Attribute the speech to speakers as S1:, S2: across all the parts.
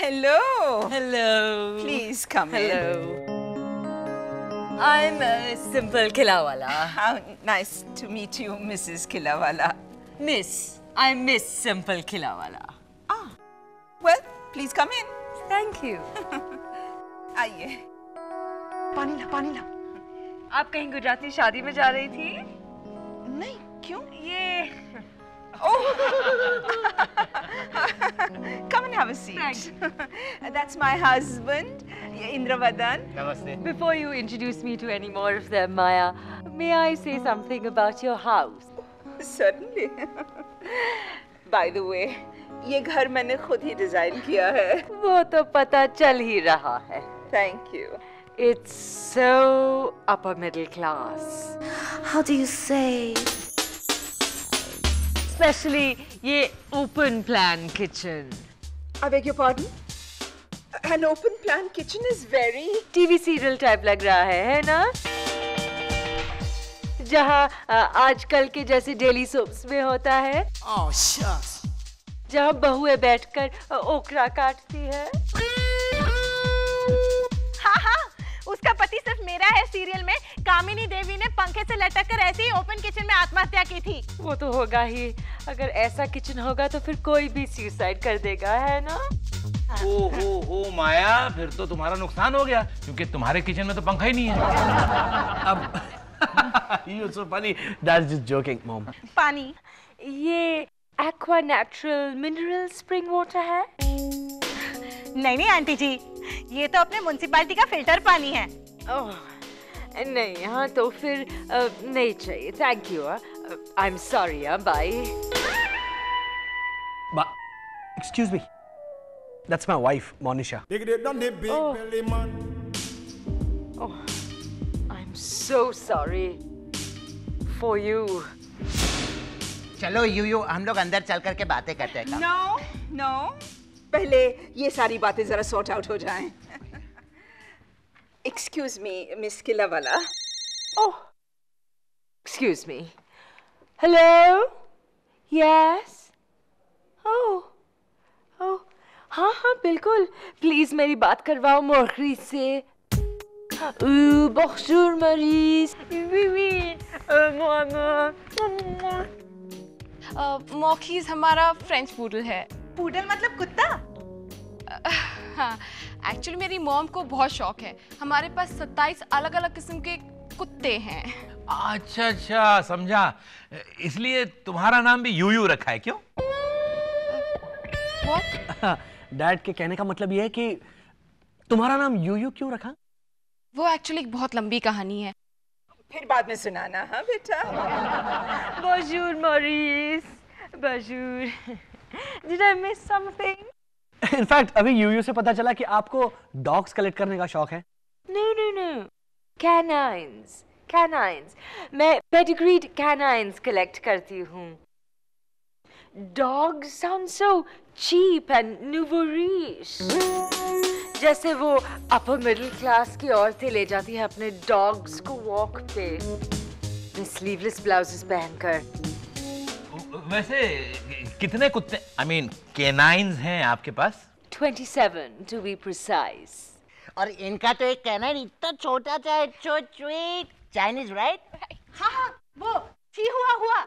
S1: hello.
S2: Hello.
S1: Please come in.
S2: Hello. I'm uh, Simple Kilawala.
S1: How nice to meet you, Mrs. Kilawala.
S2: Miss. I'm Miss Simple Kilawala.
S1: Ah, well, please come in.
S2: Thank you.
S1: आइए पानी ला पानी ला
S2: आप कहीं गुजराती शादी में जा रही थी
S1: नहीं क्यों
S2: ये
S1: come and have a seat that's my husband Indravadan
S2: Before you introduce me to any more of them, Maya, may I say something about your house?
S1: certainly by the way ये घर मैंने खुद ही डिज़ाइन किया है।
S2: वो तो पता चल ही रहा है।
S1: Thank you
S2: it's so upper middle class how do you say specially ये ओपन प्लान किचन
S1: अब एक your pardon an open plan kitchen is very
S2: TV serial type लग रहा है है ना? जहाँ आजकल के जैसे डेली सोप्स में होता है।
S3: Oh,
S2: जहाँ बहुएँ बैठकर ओकरा काटती है।
S4: हाँ हाँ उसका पति सिर्फ़ मेरा है सीरियल में। कामिनी देवी ने पंखे से लटक कर ऐसे ही ओपन किचन में आत्महत्या की थी।
S2: वो तो होगा ही। अगर ऐसा किचन होगा तो फिर कोई भी सुसाइड कर देगा है ना?
S5: ओ हो हो माया फिर तो तुम्हारा नुकसान हो गया क्योंकि तुम्हारे किचन में तो पंखा ही नहीं है।
S6: You're so funny. Dad's just joking, mom.
S4: पानी
S2: ये aqua natural mineral spring water है
S4: नहीं नहीं आंटी जी ये तो अपने म्यूनसिपालिटी का फ़िल्टर पानी है
S2: ओह नहीं हाँ तो फिर नहीं चाहिए thank you I am sorry
S6: bye excuse me. That's my wife, Monisha.
S2: Oh. Oh, I'm so sorry for you.
S7: चलो यू यू हम लोग अंदर चल करके बातें करते हैं
S1: नो नो पहले ये सारी बातें जरा सॉर्ट आउट हो जाएँ excuse me miss Kilawala
S2: Oh, excuse me. Hello? Yes? Oh, oh, हाँ हाँ बिल्कुल प्लीज़ मेरी बात करवाओ मोरखरी से bonjour Maurice. Oui oui. Euh, moi moi.
S8: मॉकीज हमारा फ्रेंच पूडल है।
S4: पूडल मतलब कुत्ता?
S8: हाँ एक्चुअली मेरी मॉम को बहुत शौक है। हमारे पास 27 अलग अलग किस्म के कुत्ते हैं।
S5: अच्छा अच्छा समझा। इसलिए तुम्हारा नाम भी यूयू रखा है क्यों?
S8: What?
S6: डैड के कहने का मतलब ये है कि तुम्हारा नाम यू यू क्यों रखा?
S8: वो एक्चुअली एक बहुत लंबी कहानी है।
S1: फिर बाद में सुनाना हाँ बेटा
S2: Bonjour Maurice. Bonjour. Did I miss something?
S6: In fact अभी यू यू से पता चला कि आपको डॉग्स कलेक्ट करने का शौक है
S2: No, no, no. Canines. Canines. मैं pedigreed canines collect करती हूँ. Dogs sound so cheap and nouveau riche. जैसे वो अपर मिडिल क्लास की औरतें ले जाती हैं अपने dogs को walk पे. स्लीवलेस ब्लाउजेस पहनकर.
S5: वैसे कितने कुत्ते आई मीन केनाइंस हैं आपके पास?
S2: 27 to be precise.
S7: और इनका तो एक कहना है इतना छोटा सा है स्वीट चाइनीज़ राइट
S4: हाँ हाँ वो ची हुआ हुआ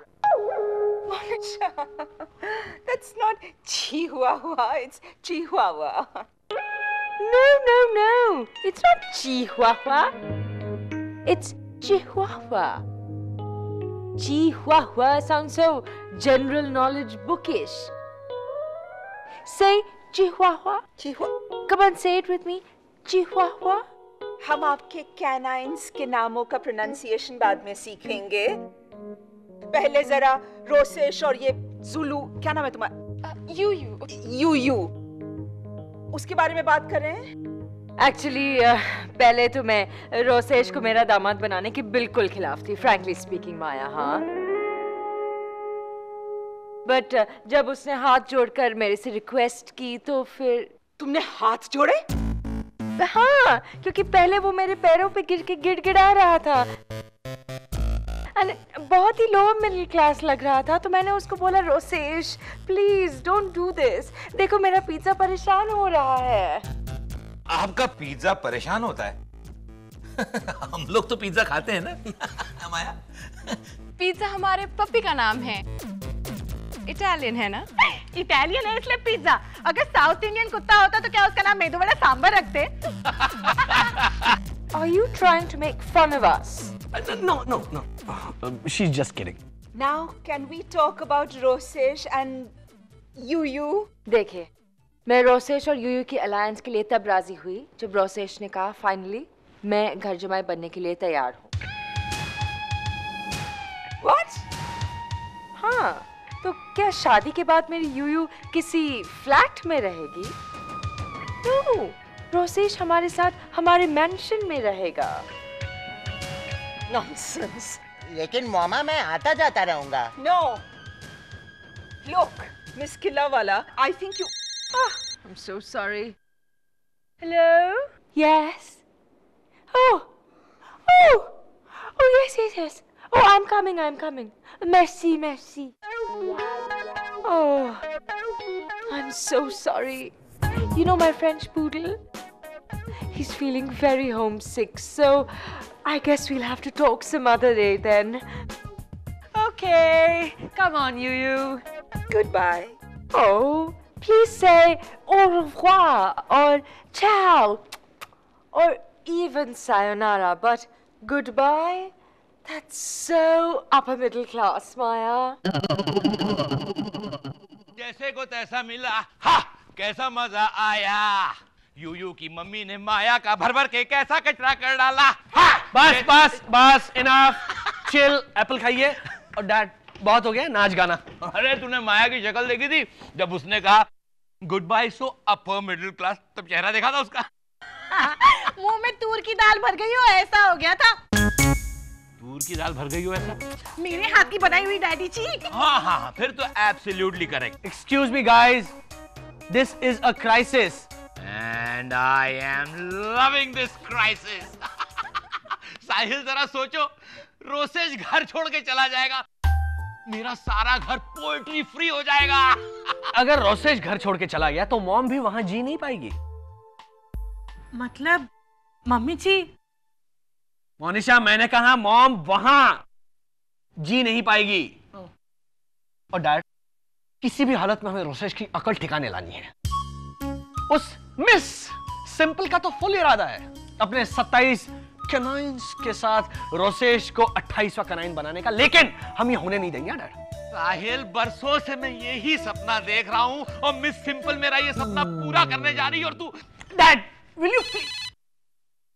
S1: that's not chihuahua it's chihuahua
S2: No, no, no. It's not Chihuahua. It's Chihuahua. Chihuahua sounds so general knowledge bookish. Say Chihuahua.
S1: chihuahua
S2: Come on, say it with me. Chihuahua.
S1: हम आपके canines के नामों का प्रोनाउंसिएशन बाद में सीखेंगे पहले जरा रोसेश और ये जुलू क्या नाम है तुम्हारा
S8: यू यू
S1: यू यू उसके बारे में बात करें
S2: Actually, uh, पहले तो मैं रोसेश को मेरा दामाद बनाने के बिल्कुल खिलाफ थी frankly स्पीकिंग माया हाँ। बट uh, जब उसने हाथ जोड़कर मेरे से रिक्वेस्ट की तो फिर
S1: तुमने हाथ जोड़े?
S2: हाँ क्योंकि पहले वो मेरे पैरों पे गिर के गिड़गिड़ा रहा था। बहुत ही लो मिडिल क्लास लग रहा था तो मैंने उसको बोला Rosesh please don't do this देखो मेरा पिज्जा परेशान हो रहा है।
S5: आपका पिज्जा परेशान होता है? हम लोग तो पिज्जा खाते हैं ना? माया।
S8: पिज्जा हमारे पपी का नाम है। इटालियन है ना?
S4: इटालियन है इसलिए पिज्जा अगर साउथ इंडियन कुत्ता होता तो क्या उसका नाम मेदू वड़ा सांबर रखते?
S2: Are you trying to make fun of us?
S6: No, no, no. Uh, she's just kidding.
S1: Now, can we talk about Rosesh and Yu
S2: देखिए मैं रोसेश और यूयू की अलायंस के लिए तब राज़ी हुई जब रोसेश ने कहा फाइनली मैं घर जमाई बनने के लिए तैयार हूँ
S1: What?
S2: हाँ तो क्या शादी के बाद मेरी यूयू किसी फ्लैट में रहेगी नो रोसेश हमारे साथ हमारे मैंशन में रहेगा
S1: Nonsense.
S7: लेकिन मामा मैं आता जाता रहूँगा।
S1: No look miss Kilawala I think you I
S2: am so sorry hello yes oh no my French poodle he is feeling very homesick so I guess we'll have to talk some other day then. Okay. Come on, you you.
S1: goodbye.
S2: Oh, please say au revoir or ciao or even sayonara, but goodbye? That's so upper middle class, Maya.
S5: जैसे को तैसा मिला हा कैसा मजा आया you you की mummy ने माया का भर भर के कैसा कचरा कर डाला? हा
S6: बस बस बस इनफ चिल एप्पल खाइए। और डैड बहुत हो गया नाच गाना।
S5: अरे तूने माया की शक्ल देखी थी? जब उसने कहा good bye so upper middle class तब चेहरा देखा था उसका।
S4: मुँह में तूर की दाल भर गई हो ऐसा हो गया था?
S5: तूर की दाल भर गई हो ऐसा?
S4: मेरे हाथ की बनाई हुई डैडी जी।
S5: हाँ हाँ हाँ, फिर तो absolutely correct
S6: excuse me guys this is a crisis
S5: and I am loving this crisis Sahil जरा सोचो। रोसेज घर छोड़ के चला जाएगा। मेरा सारा घर पोल्ट्री फ्री हो जाएगा।
S6: अगर रोसेश घर छोड़ के चला गया तो मॉम भी वहाँ जी नहीं पाएगी।
S3: मतलब मम्मी जी?
S6: मोनिशा मैंने कहा मॉम वहाँ जी नहीं पाएगी। और डैड किसी भी हालत में हमें रोसेश की अकल ठिकाने लानी है। उस मिस सिंपल का तो फुल इरादा है। अपने 27 कनाइंस के साथ रोसेश को 28वां कनाइन बनाने का लेकिन हम ये होने नहीं देंगे डैड?
S5: साहिल बरसों से मैं यही सपना देख रहा हूँ और मिस सिंपल मेरा ये सपना पूरा करने जा रही है और तू
S6: डैड विल यू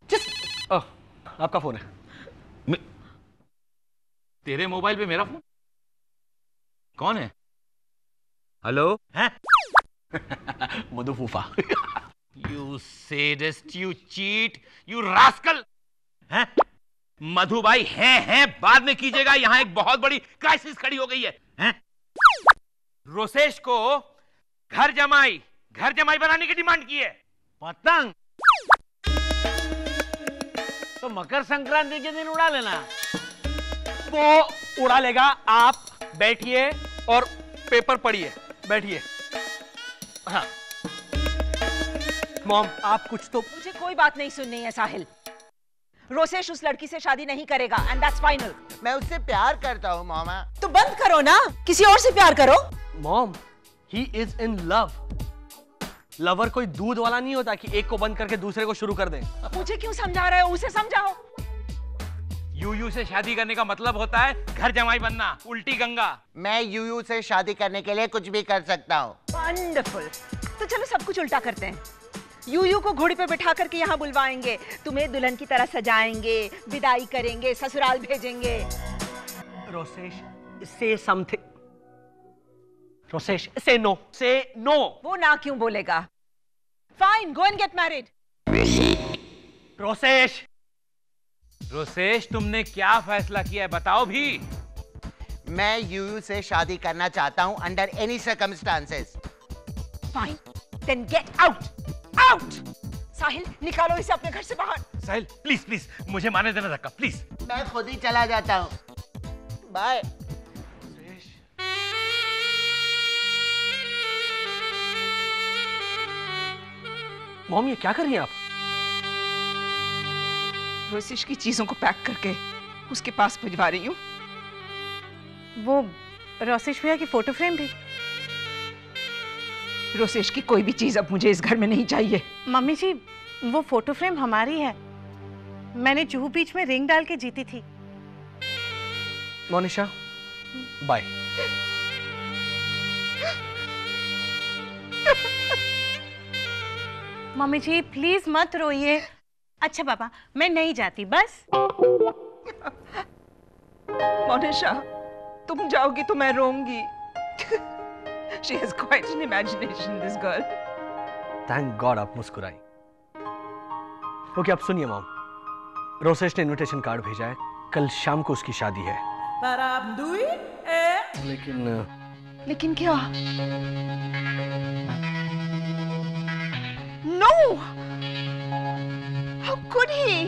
S6: जस्ट आपका फ़ोन है।
S5: तेरे मोबाइल पे मेरा फ़ोन? कौन है? हेलो? हैं?
S6: मधु फूफा
S5: you sadist you cheat you rascal हैं? मधु भाई हैं हैं, बाद में कीजिएगा, यहाँ एक बहुत बड़ी क्राइसिस खड़ी हो गई है। हैं? रोसेश को घर जमाई घर जमाई बनाने की डिमांड की है।
S3: पतंग! तो मकर संक्रांति के दिन उड़ा लेना।
S6: वो उड़ा लेगा, आप बैठिए और पेपर पढ़िए, बैठिए। हाँ। मॉम आप कुछ तो
S1: मुझे कोई बात नहीं सुननी है साहिल। रोसेश उस लड़की से शादी नहीं करेगा एंड दैट्स फाइनल
S7: मैं उससे प्यार करता हूँ मामा।
S1: तो बंद करो ना। किसी और से प्यार करो।
S6: Mom he is in love lover कोई दूध वाला नहीं होता कि एक को बंद करके दूसरे को शुरू कर दे।
S1: मुझे क्यों समझा रहे हो? उसे समझाओ।
S5: यू यू से शादी करने का मतलब होता है घर जमाई बनना उल्टी गंगा।
S7: मैं यूयू से शादी करने के लिए कुछ भी कर सकता हूँ।
S1: वंडरफुल तो चलो सब कुछ उल्टा करते हैं। यू यू को घोड़ी पे बिठा करके यहाँ बुलवाएँगे। तुम्हें दुल्हन की तरह सजाएँगे विदाई करेंगे ससुराल भेजेंगे।
S6: रोसेश से समथिंग। रोसेश से नो। से नो।
S1: वो ना क्यों बोलेगा? Fine go and get married
S6: Rosesh.
S5: Rosesh तुमने क्या फैसला किया है बताओ भी।
S7: मैं यूयू से शादी करना चाहता हूँ under any circumstances
S1: fine then get out out Sahil निकालो इसे अपने घर से बाहर।
S5: साहिल प्लीज़ प्लीज़ मुझे मारने देना धक्का प्लीज़
S7: मैं खुद ही चला जाता हूँ। बाय
S6: मॉम ये क्या कर रही हैं आप?
S1: रोशिश की चीज़ों को पैक करके उसके पास भिजवा रही हूँ।
S4: वो रोशिश भैया की फ़ोटो फ्रेम भी।
S1: रोसेश की कोई भी चीज़ अब मुझे इस घर में नहीं चाहिए।
S4: मम्मी जी वो फ़ोटो फ्रेम हमारी है। मैंने जुहू बीच में रिंग डाल के जीती थी।
S6: Monisha bye.
S4: Mummy ji please मत रोइए। अच्छा पापा मैं नहीं जाती बस।
S1: मोनिशा तुम जाओगी तो मैं रोऊँगी। She has quite an imagination, this girl.
S6: Thank God आप मुस्कुराई। ओके अब सुनिए मॉम। रोसेश ने इनविटेशन कार्ड भेजा है। कल शाम को उसकी शादी है। लेकिन अ,
S1: लेकिन क्या? Know how could he